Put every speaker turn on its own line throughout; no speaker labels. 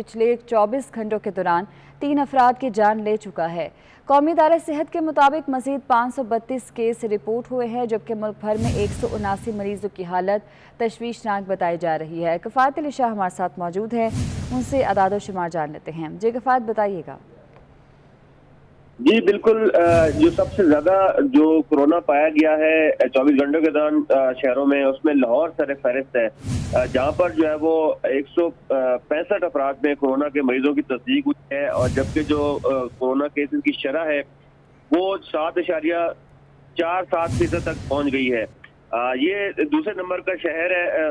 पिछले 24 घंटों के दौरान तीन अफराद की जान ले चुका है। कौमी दार सेहत के मुताबिक मजीद 532 केस रिपोर्ट हुए हैं, जबकि मुल्क भर में एक मरीजों की हालत तशवीशनाक बताई जा रही है। कफ़ात अली शाह हमारे साथ मौजूद हैं, उनसे अदाद शुमार जान लेते हैं। जी कफ़ात बताइएगा।
जी, बिल्कुल जो सबसे ज़्यादा जो कोरोना पाया गया है चौबीस घंटों के दौरान शहरों में, उसमें लाहौर सर फहरिस्त है। जहाँ पर जो है वो एक सौ पैंसठ अफराद में कोरोना के मरीजों की तस्दीक हुई है और जबकि जो कोरोना केसेस की शरह है, वो सात इशारिया चार सात फ़ीसद तक पहुँच गई है। ये दूसरे नंबर का शहर है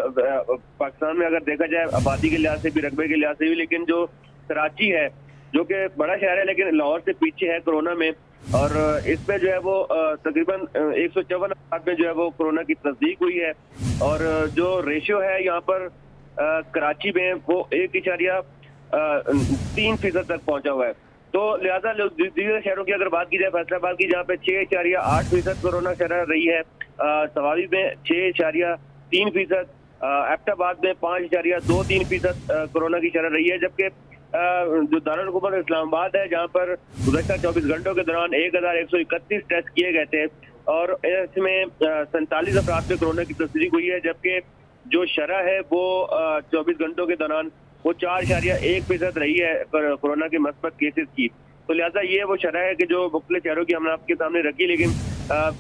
पाकिस्तान में अगर देखा जाए, आबादी के लिहाज से भी, रकबे के लिहाज से भी, लेकिन जो कराची है जो कि बड़ा शहर है, लेकिन लाहौर से पीछे है कोरोना में। और इसमें जो है वो तकरीबन एक सौ चौवन में जो है वो कोरोना की तस्दीक हुई है। और जो रेशियो है यहाँ पर कराची में वो एक इशारिया तीन फ़ीसद तक पहुँचा हुआ है। तो लिहाजा दूसरे शहरों की अगर बात की जाए, फैसलाबाद की, जहाँ पे छह इशारिया आठ फ़ीसद कोरोना शरह रही है सवारी में छह इशारिया तीन फ़ीसद एबटाबाद में पाँच इशारिया दो तीन फ़ीसद कोरोना की शरह रही है। जबकि जो दारुलकूमत इस्लामाबाद है, जहाँ पर गुजशत चौबीस घंटों के दौरान एक हज़ार एक सौ इकतीस टेस्ट किए गए थे और इसमें सैंतालीस अफराद में कोरोना की तस्दीक हुई है, जबकि जो शरह है, वो चौबीस घंटों के दौरान वो चार शारिया एक फ़ीसद रही है कोरोना के मस्बत केसेस की। तो लिहाजा ये वो शरह है कि जो मुख्तु शहरों की हमने आपके सामने रखी, लेकिन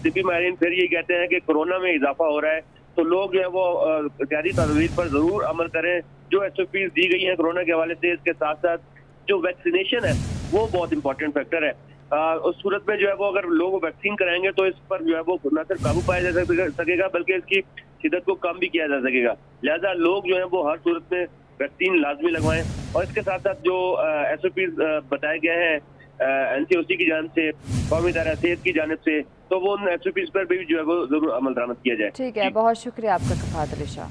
तिबी माहरीन फिर ये कहते हैं कि कोरोना में इजाफा हो रहा है तो लोग जो है वो एहतियाती तदवीर पर ज़रूर अमल करें जो एस दी गई है कोरोना के हवाले से इसके साथ साथ जो वैक्सीनेशन है वो बहुत इंपॉर्टेंट फैक्टर है। आ, उस सूरत में जो है वो अगर लोग वैक्सीन कराएँगे तो इस पर जो है वो न सिर्फ़ काबू पाया जा सकेगा बल्कि इसकी शिदत को कम भी किया जा सकेगा। लिहाजा लोग जो है वो हर सूरत में वैक्सीन लाजमी लगवाएँ। और इसके साथ साथ जो एस बताए गए हैं एनसीओसी की जानब से कौमी दायरा सेहत की जानब से तो वो उन एस ओ पीज पर भी जो है वो ज़रूर अमल दरामद किया जाए।
ठीक है बहुत शुक्रिया आपका कफात शाह।